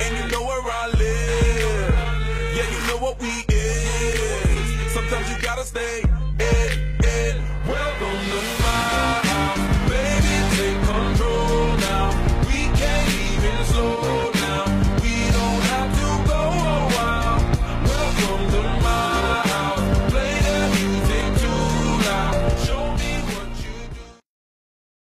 And you know where I live. Yeah, you know what we is. Sometimes you gotta stay